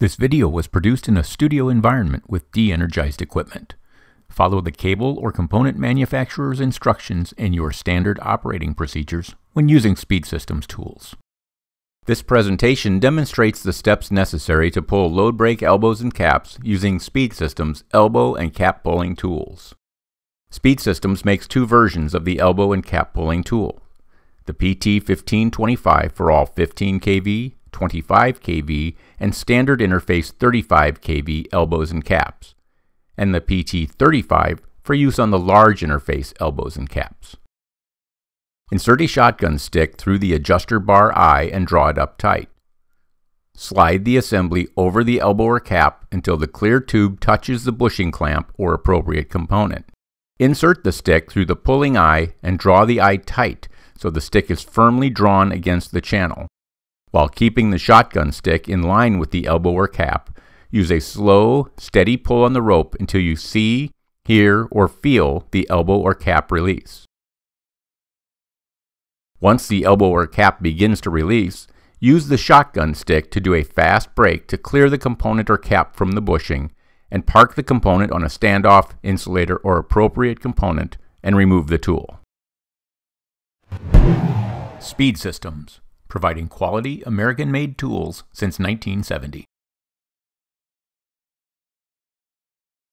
This video was produced in a studio environment with de-energized equipment. Follow the cable or component manufacturer's instructions and your standard operating procedures when using Speed Systems tools. This presentation demonstrates the steps necessary to pull loadbreak elbows and caps using Speed Systems elbow and cap pulling tools. Speed Systems makes two versions of the elbow and cap pulling tool. The PT1525 for all 15 kV 25 kV, and standard interface 35 kV elbows and caps, and the PT35 for use on the large interface elbows and caps. Insert a shotgun stick through the adjuster bar eye and draw it up tight. Slide the assembly over the elbow or cap until the clear tube touches the bushing clamp or appropriate component. Insert the stick through the pulling eye and draw the eye tight so the stick is firmly drawn against the channel. While keeping the shotgun stick in line with the elbow or cap, use a slow, steady pull on the rope until you see, hear, or feel the elbow or cap release. Once the elbow or cap begins to release, use the shotgun stick to do a fast break to clear the component or cap from the bushing and park the component on a standoff, insulator, or appropriate component and remove the tool. Speed Systems providing quality American made tools since 1970.